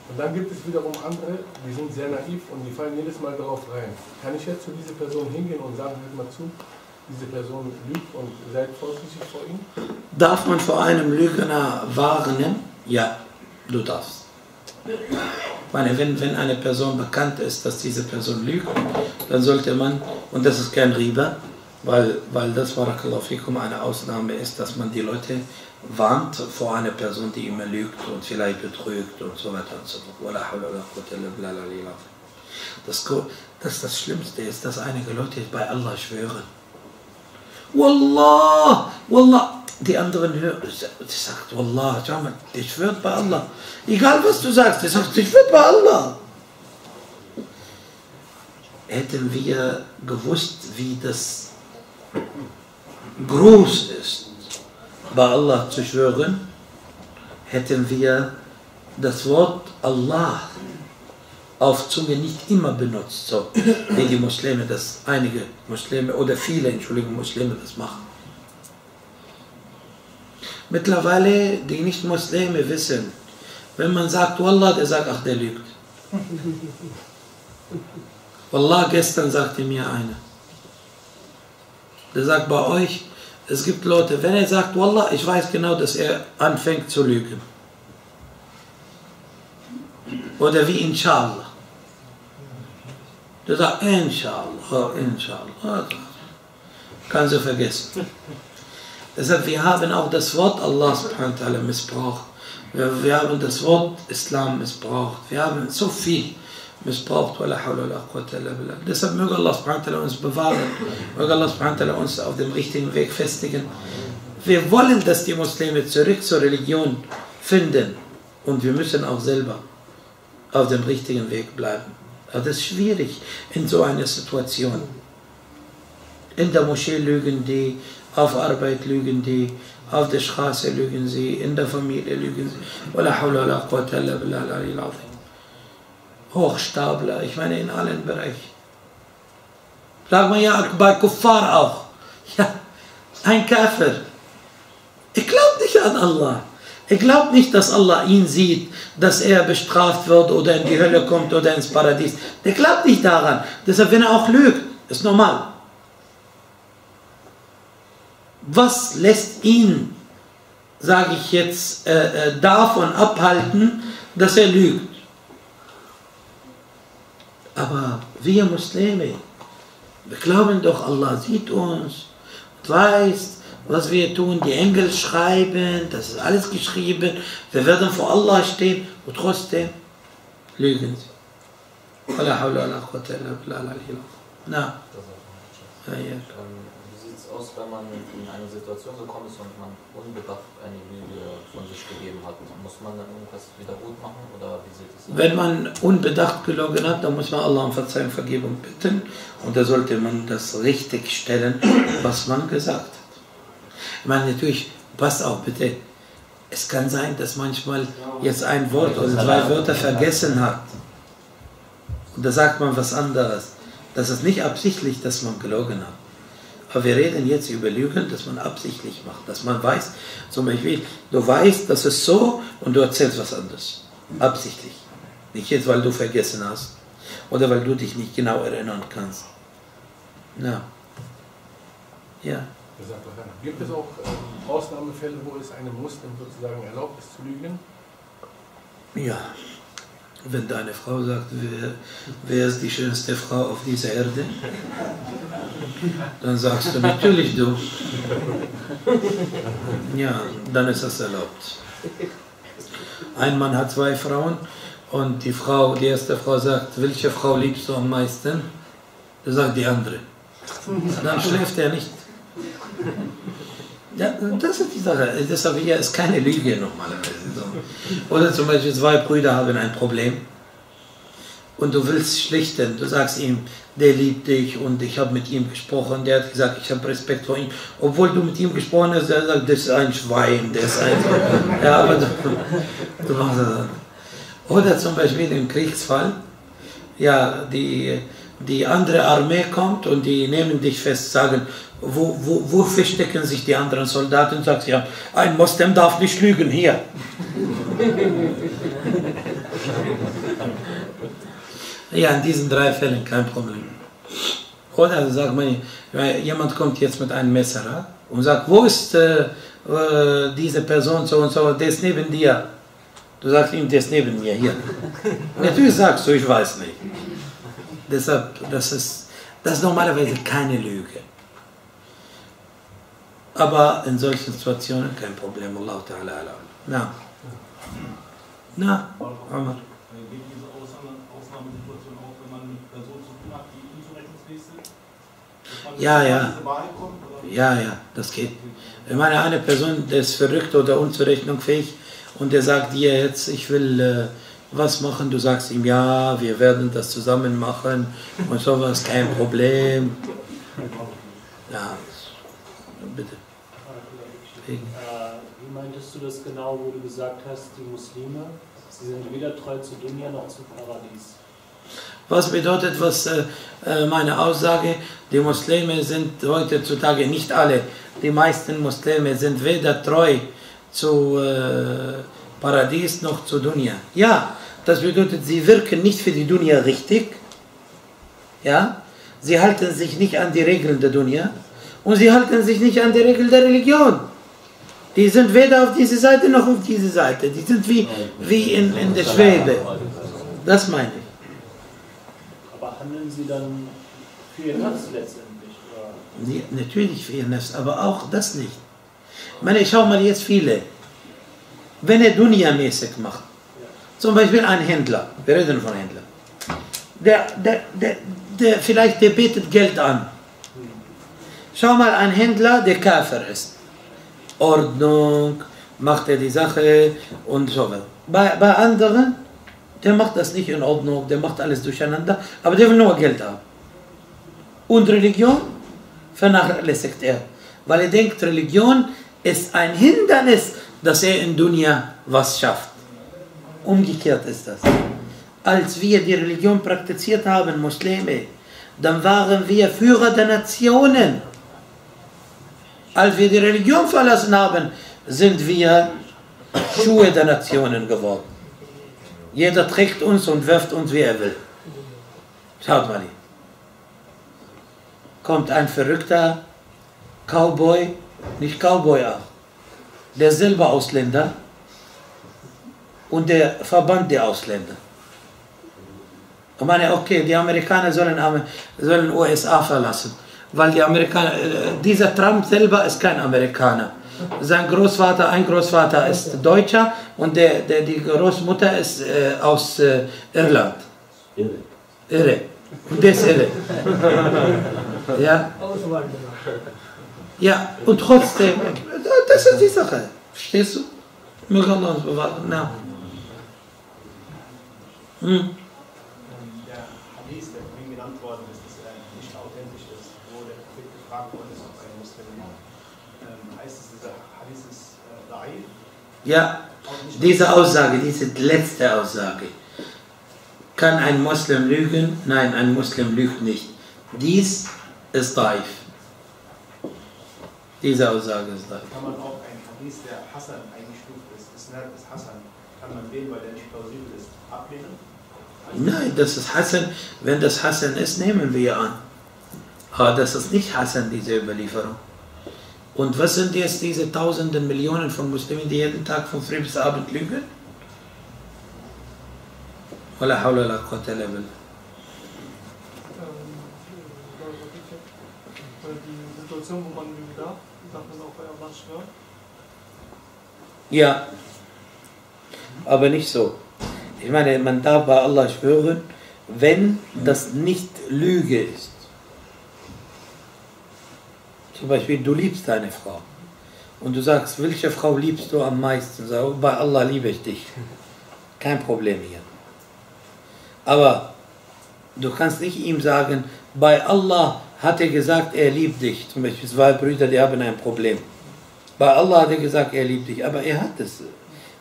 Und dann gibt es wiederum andere, die sind sehr naiv und die fallen jedes Mal darauf rein. Kann ich jetzt zu dieser Person hingehen und sagen, hört mal zu, diese Person lügt und seid vorsichtig vor ihm? Darf man vor einem Lügner warnen? Ja, du darfst. Meine, wenn, wenn eine Person bekannt ist, dass diese Person lügt, dann sollte man, und das ist kein Riba, weil, weil das Barakallahu fikum eine Ausnahme ist, dass man die Leute warnt vor einer Person, die immer lügt und vielleicht betrügt und so weiter und so fort. Das, das, das Schlimmste ist, dass einige Leute bei Allah schwören. Wallah, Wallah, Die anderen hören, die sagt, Wallah, schau mal, ich schwöre bei Allah. Egal was du sagst, die sagt, ich schwöre bei Allah. Hätten wir gewusst, wie das groß ist, bei Allah zu schwören, hätten wir das Wort Allah auf Zunge nicht immer benutzt, so wie die Muslime das, einige Muslime oder viele, Entschuldigung, Muslime das machen. Mittlerweile, die Nicht-Muslime wissen, wenn man sagt Wallah, der sagt, ach, der lügt. (laughs) Wallah, gestern sagte mir einer, der sagt bei euch, es gibt Leute, wenn er sagt Wallah, ich weiß genau, dass er anfängt zu lügen. Oder wie Inshallah. Der sagt Inshallah, Inshallah. Kannst du vergessen. (laughs) Deshalb, wir haben auch das Wort Allah subhanahu wa ta'ala missbraucht. Wir, wir haben das Wort Islam missbraucht. Wir haben so viel missbraucht. Deshalb möge Allah subhanahu wa ta'ala uns bewahren. Möge Allah subhanahu wa ta'ala uns auf dem richtigen Weg festigen. Wir wollen, dass die Muslime zurück zur Religion finden. Und wir müssen auch selber auf dem richtigen Weg bleiben. Aber das ist schwierig in so einer Situation. In der Moschee lügen die, auf Arbeit lügen die, auf der Straße lügen sie, in der Familie lügen sie. Hochstapler, ich meine in allen Bereichen. Sag mal ja, bei Kuffar auch. (laughs) Ja, ein Kafir. Ich glaube nicht an Allah. Er glaubt nicht, dass Allah ihn sieht, dass er bestraft wird oder in die Hölle kommt oder ins Paradies. Der glaubt nicht daran. Deshalb, wenn er auch lügt, ist normal. Was lässt ihn, sage ich jetzt, äh, äh, davon abhalten, dass er lügt? Aber wir Muslime, wir glauben doch, Allah sieht uns und weiß, was wir tun. Die Engel schreiben, das ist alles geschrieben. Wir werden vor Allah stehen und trotzdem lügen sie. Na. Ja, ja. Aus, wenn man in eine Situation gekommen ist und man unbedacht eine Lüge von sich gegeben hat? Muss man dann irgendwas wieder gut machen oder wie sieht es aus? Wenn man unbedacht gelogen hat, dann muss man Allah um Verzeihung, Vergebung bitten und da sollte man das richtig stellen, was man gesagt hat. Ich meine, natürlich, passt auch bitte, es kann sein, dass manchmal jetzt ein Wort oder zwei Wörter vergessen hat. Und da sagt man was anderes. Das ist nicht absichtlich, dass man gelogen hat. Aber wir reden jetzt über Lügen, dass man absichtlich macht. Dass man weiß, zum Beispiel, du weißt, das ist so und du erzählst was anderes. Absichtlich. Nicht jetzt, weil du vergessen hast. Oder weil du dich nicht genau erinnern kannst. Ja. Ja. Gibt es auch äh, Ausnahmefälle, wo es einem Muslim sozusagen erlaubt ist zu lügen? Ja. Wenn deine Frau sagt, wer, wer ist die schönste Frau auf dieser Erde, dann sagst du natürlich du. Ja, dann ist das erlaubt. Ein Mann hat zwei Frauen und die Frau, die erste Frau sagt, welche Frau liebst du am meisten? Er sagt die andere. Dann schläft er nicht. Ja, das ist die Sache. Deshalb hier ist keine Lüge normalerweise. Oder zum Beispiel zwei Brüder haben ein Problem und du willst schlichten. Du sagst ihm, der liebt dich und ich habe mit ihm gesprochen. Der hat gesagt, ich habe Respekt vor ihm. Obwohl du mit ihm gesprochen hast, der sagt, das ist ein Schwein, der ist ein. ja, aber du, du machst das. Oder zum Beispiel im Kriegsfall, ja, die, die andere Armee kommt und die nehmen dich fest, sagen, wo, wo, wo verstecken sich die anderen Soldaten? Und sagt ja, ein Moslem darf nicht lügen, hier. Ja, in diesen drei Fällen kein Problem. Oder sagt man, jemand kommt jetzt mit einem Messer und sagt, wo ist äh, äh, diese Person so und so, der ist neben dir. Du sagst ihm, der ist neben mir, hier. (laughs) Natürlich sagst du, ich weiß nicht. Deshalb, das ist, das ist normalerweise keine Lüge. Aber in solchen Situationen kein Problem. Allah Ta'ala ala. Na. Na, Omar. Gibt diese Ausnahmesituation auch, wenn man mit Personen zu tun hat, die unzurechnungsfähig sind? Ja, ja. Ja, ja, das geht. Ich meine, eine Person, der ist verrückt oder unzurechnungsfähig und der sagt dir jetzt, ich will äh, was machen, du sagst ihm, ja, wir werden das zusammen machen und sowas, kein Problem. Ja, bitte. Äh, wie meintest du das genau, wo du gesagt hast, die Muslime, sie sind weder treu zu Dunya noch zu Paradies? Was bedeutet was äh, äh, meine Aussage? Die Muslime sind heutzutage nicht alle, die meisten Muslime sind weder treu zu äh, Paradies noch zu Dunya. Ja, das bedeutet, sie wirken nicht für die Dunya richtig. Ja, sie halten sich nicht an die Regeln der Dunya und sie halten sich nicht an die Regeln der Religion. Die sind weder auf diese Seite noch auf diese Seite. Die sind wie, wie in, in der Schwebe. Das meine ich handeln sie dann für ihr Nafs letztendlich? Oder? Nee, natürlich für ihr Nafs, aber auch das nicht. Ich meine, ich schau mal jetzt viele. Wenn er Dunya-mäßig macht, zum Beispiel ein Händler, wir reden von Händler, der, der, der, der, vielleicht der betet Geld an. Schau mal, ein Händler, der Kafir ist. Ordnung, macht er die Sache und so weiter. Bei, bei anderen, der macht das nicht in Ordnung, der macht alles durcheinander, aber der will nur Geld haben. Und Religion vernachlässigt er, weil er denkt, Religion ist ein Hindernis, dass er in Dunya was schafft. Umgekehrt ist das. Als wir die Religion praktiziert haben, Muslime, dann waren wir Führer der Nationen. Als wir die Religion verlassen haben, sind wir Schuhe der Nationen geworden. Jeder trägt uns und wirft uns, wie er will. Schaut mal hier. Kommt ein verrückter Cowboy, nicht Cowboy auch, der selber Ausländer und der verbannt die Ausländer. Ich meine, okay, die Amerikaner sollen, sollen USA verlassen, weil die Amerikaner, äh, dieser Trump selber ist kein Amerikaner. Sein Großvater, ein Großvater ist Deutscher und der, der, die Großmutter ist äh, aus äh, Irland. Irre. Irre. Und der ist irre. Ja. Ja, und trotzdem, das ist die Sache. Verstehst du? Möge Allah uns bewahren. Ja. Hm. Der Hadith, der vorhin genannt worden ist, ist äh, nicht authentisch ist, wo der Prophet gefragt worden ist, ob ein Muslim ähm, heißt es, dieser Hadith ist äh, daif? Ja, diese Aussage, diese letzte Aussage. Kann ein Muslim lügen? Nein, ein Muslim lügt nicht. Dies ist daif. Diese Aussage ist daif. Kann man auch ein Hadith, der Hassan eingestuft ist, ist ist Hassan, kann man den, weil der nicht plausibel ist, ablehnen? Nein, das ist Hassan. Wenn das Hassan ist, nehmen wir an. Aber das ist nicht Hassan, diese Überlieferung. Und was sind jetzt diese Tausenden, Millionen von Muslimen, die jeden Tag von früh bis abend lügen? Wala hawla la quwwata Ja, aber nicht so. Ich meine, man darf bei Allah schwören, wenn das nicht Lüge ist. Zum Beispiel, du liebst deine Frau. Und du sagst, welche Frau liebst du am meisten? Sag, oh, bei Allah liebe ich dich. Kein Problem hier. Aber du kannst nicht ihm sagen, bei Allah hat er gesagt, er liebt dich. Zum Beispiel zwei Brüder, die haben ein Problem. Bei Allah hat er gesagt, er liebt dich. Aber er hat es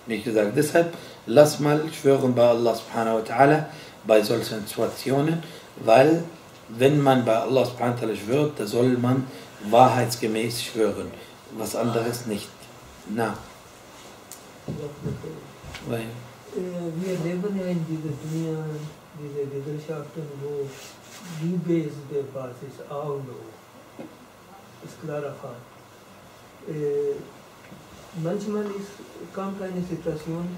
nicht gesagt. Deshalb lass mal schwören bei Allah subhanahu wa ta'ala bei solchen Situationen, weil wenn man bei Allah subhanahu wa ta'ala schwört, da soll man wahrheitsgemäß schwören, was anderes nicht. Na. Weil, äh, wir leben ja in dieser Dunia, diese Gesellschaften, wo Liebe ist der Basis, A und O. Ist klarer Fall. Äh, manchmal ist, kommt eine Situation,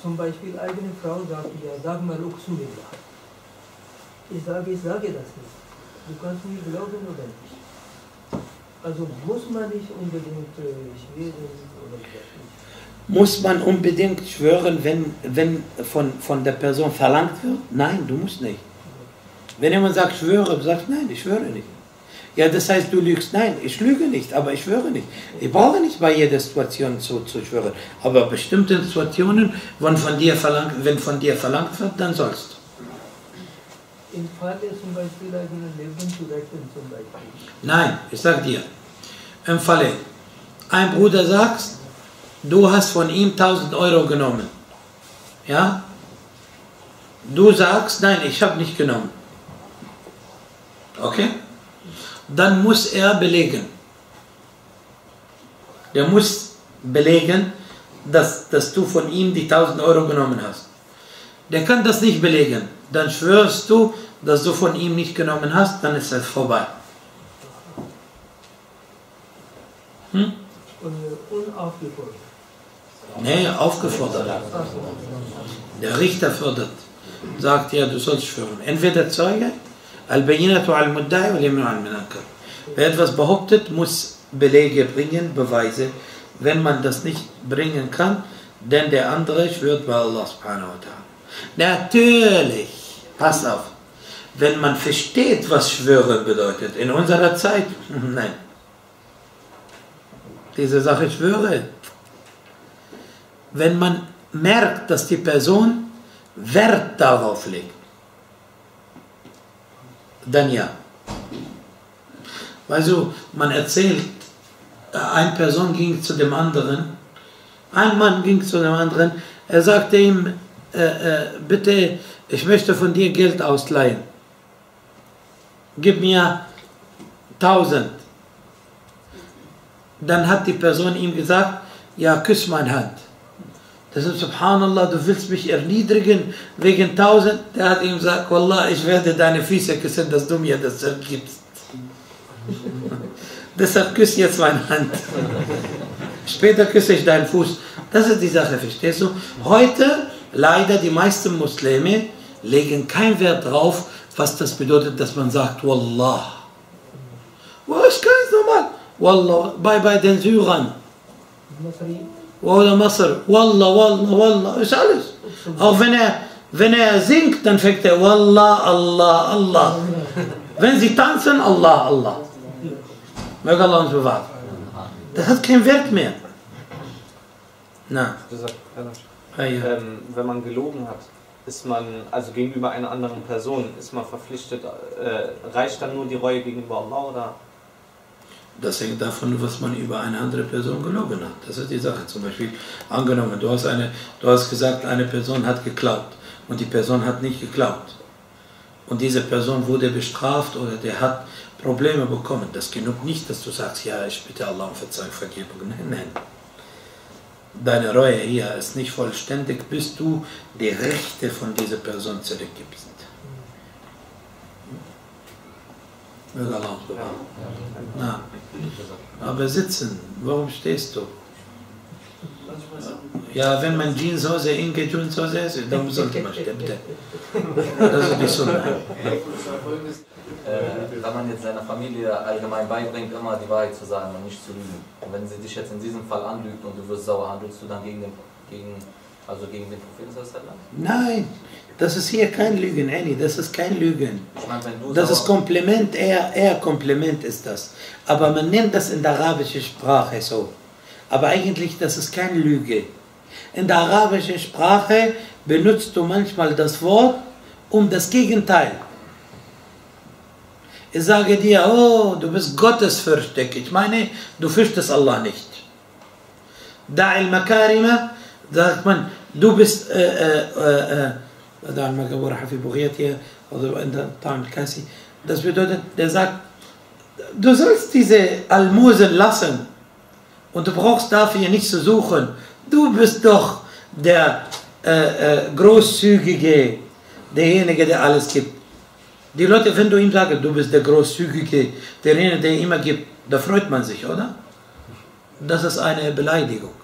zum Beispiel eigene Frau sagt, ja, sag mal Uxulillah. Ich sage, ich sage das nicht. Du kannst mir glauben oder nicht. Also muss man nicht unbedingt äh, schwören? Muss man unbedingt schwören, wenn, wenn von, von der Person verlangt wird? Nein, du musst nicht. Wenn jemand sagt, schwöre, sagst nein, ich schwöre nicht. Ja, das heißt, du lügst. Nein, ich lüge nicht, aber ich schwöre nicht. Ich brauche nicht bei jeder Situation zu, zu schwören. Aber bestimmte Situationen, wenn von dir verlangt, wenn von dir verlangt wird, dann sollst Im Falle zum Beispiel eigene Leben zu retten zum Beispiel. Nein, ich sag dir, im Falle, ein Bruder sagt, du hast von ihm 1000 Euro genommen. Ja? Du sagst, nein, ich habe nicht genommen. Okay? Dann muss er belegen. Der muss belegen, dass, dass du von ihm die 1000 Euro genommen hast. Der kann das nicht belegen. Dann schwörst du, dass du von ihm nicht genommen hast, dann ist es vorbei. Hm? Unaufgefordert. Nee, aufgefordert. Der Richter fördert, sagt ja, du sollst schwören. Entweder Zeuge, al-Bayinatu al-Muddai wal al-Munakkar. Wer etwas behauptet, muss Belege bringen, Beweise. Wenn man das nicht bringen kann, denn der andere schwört bei Allah subhanahu wa ta'ala. Natürlich, pass auf, wenn man versteht, was Schwören bedeutet, in unserer Zeit, (laughs) nein. Diese Sache schwöre. Wenn man merkt, dass die Person Wert darauf legt, dann ja. Also man erzählt, eine Person ging zu dem anderen, ein Mann ging zu dem anderen, er sagte ihm, äh, äh, bitte, ich möchte von dir Geld ausleihen. Gib mir 1000. Dann hat die Person ihm gesagt, ja, küss meine Hand. Das ist Subhanallah, du willst mich erniedrigen wegen 1000. Der hat ihm gesagt, Wallah, ich werde deine Füße küssen, dass du mir das gibst. (laughs) Deshalb küsse jetzt meine Hand. Später küsse ich deinen Fuß. Das ist die Sache, verstehst du? Heute, leider, die meisten Muslime legen keinen Wert drauf, was das bedeutet, dass man sagt, Wallah. Was ist ganz normal. Wallah, bei, bei den Syrern. Oder Masr. Wallah, Wallah, Wallah. Ist alles. Auch wenn er, wenn er singt, dann fängt er Wallah, Allah, Allah. Wenn sie tanzen, Allah, Allah. Möge Allah uns bewahren. Das hat keinen Wert mehr. Na. Ähm, wenn man gelogen hat, ist man, also gegenüber einer anderen Person, ist man verpflichtet, äh, reicht dann nur die Reue gegenüber Allah oder? Das hängt davon, was man über eine andere Person gelogen hat. Das ist die Sache. Zum Beispiel, angenommen, du hast, eine, du hast gesagt, eine Person hat geklaut und die Person hat nicht geklaut. Und diese Person wurde bestraft oder der hat Probleme bekommen. Das genug nicht, dass du sagst, ja, ich bitte Allah um Verzeihung, Vergebung. Nein, nein. Deine Reue hier ist nicht vollständig, bis du die Rechte von dieser Person zurückgibst. Möge Allah bewahren. Na, aber sitzen, warum stehst du? Ja, wenn man Jeanshose, Inke Jeanshose ist, dann sollte man stehen, bitte. Das ist die Sunna. (laughs) Äh, wenn man jetzt seiner Familie allgemein beibringt, immer die Wahrheit zu sagen und nicht zu lügen. Und wenn sie dich jetzt in diesem Fall anlügt und du wirst sauer, handelst du dann gegen den, gegen, also gegen den Propheten? Nein, das ist hier kein Lügen, Annie, das ist kein Lügen. Ich meine, wenn du Das ist Kompliment, eher, eher Kompliment ist das. Aber man nennt das in der arabischen Sprache so aber eigentlich das ist keine Lüge. In der arabischen Sprache benutzt du manchmal das Wort um das Gegenteil. Ich sage dir, oh, du bist gottesfürchtig. Ich meine, du fürchtest Allah nicht. Da al-Makarima sagt man, du bist das bedeutet, der sagt, du sollst diese Almosen lassen und du brauchst dafür nicht zu suchen. Du bist doch der äh, äh, Großzügige, derjenige, der alles gibt. Die Leute, wenn du ihm sagst, du bist der Großzügige, derjenige, der immer gibt, da freut man sich, oder? Das ist eine Beleidigung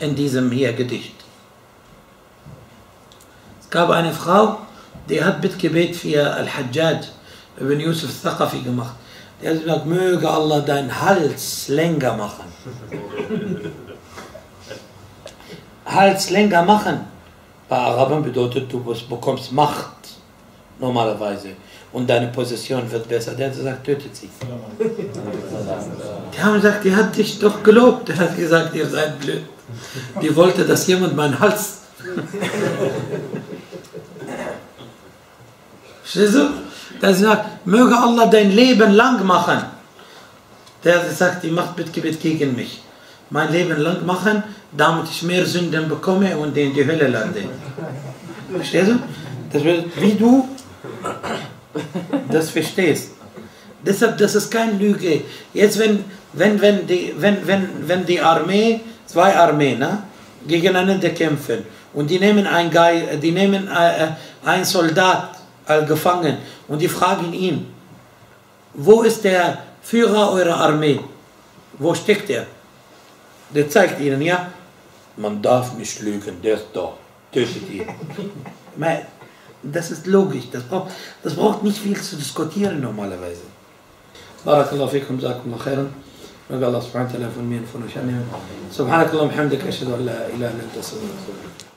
in diesem hier Gedicht. Es gab eine Frau, die hat Bittgebet für Al-Hajjaj ibn Yusuf Thaqafi gemacht. Der hat gesagt, möge Allah deinen Hals länger machen. (laughs) Hals länger machen. Bei Arabern bedeutet, du bekommst Macht. normalerweise. Und deine Position wird besser. Der hat gesagt, tötet sie. Die haben gesagt, die hat dich doch gelobt. Der hat gesagt, ihr seid blöd. Die wollte, dass jemand meinen Hals. (laughs) Verstehst du? Der sagt, möge Allah dein Leben lang machen. Der gesagt, die macht Bittgebet gegen mich. Mein Leben lang machen, damit ich mehr Sünden bekomme und in die Hölle lande. Verstehst du? Das wird, wie du das verstehst. Deshalb, das ist keine Lüge. Jetzt, wenn, wenn, wenn, die, wenn, wenn, wenn die Armee, zwei Armeen, ne, gegeneinander kämpfen und die nehmen einen, Geil, die nehmen äh, einen Soldat äh, gefangen und die fragen ihn, wo ist der Führer eurer Armee? Wo steckt er? Der zeigt ihnen, ja, man darf nicht lügen, der ist da, tötet ihn. (laughs) Das ist logisch, das braucht, das braucht nicht viel zu diskutieren normalerweise. Barakallahu fikum, jazakum khairan. Möge Allah subhanahu wa ta'ala von mir und von euch annehmen. Subhanakallah, hamdika, ashhadu an la ilaha illa anta